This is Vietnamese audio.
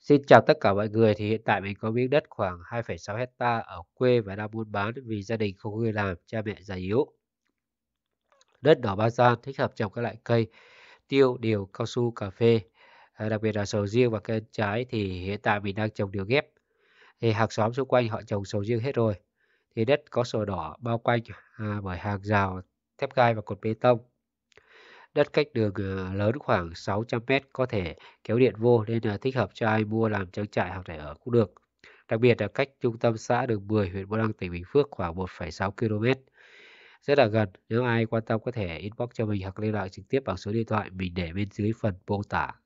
Xin chào tất cả mọi người, thì hiện tại mình có miếng đất khoảng 2,6 hecta ở quê và đang buôn bán vì gia đình không có người làm, cha mẹ già yếu. Đất đỏ ba gian thích hợp trồng các loại cây tiêu, điều, cao su, cà phê, à, đặc biệt là sầu riêng và cây trái thì hiện tại mình đang trồng điều ghép. Thì hàng xóm xung quanh họ trồng sầu riêng hết rồi. Thì đất có sổ đỏ bao quanh à, bởi hàng rào thép gai và cột bê tông. Đất cách đường ờ, lớn khoảng 600 mét có thể kéo điện vô nên là thích hợp cho ai mua làm trang trại hoặc để ở cũng được. Đặc biệt là cách trung tâm xã đường 10 huyện Bù Lăng tỉnh Bình Phước khoảng 1,6 km. Rất là gần, nếu ai quan tâm có thể inbox cho mình hoặc liên lạc trực tiếp bằng số điện thoại mình để bên dưới phần mô tả.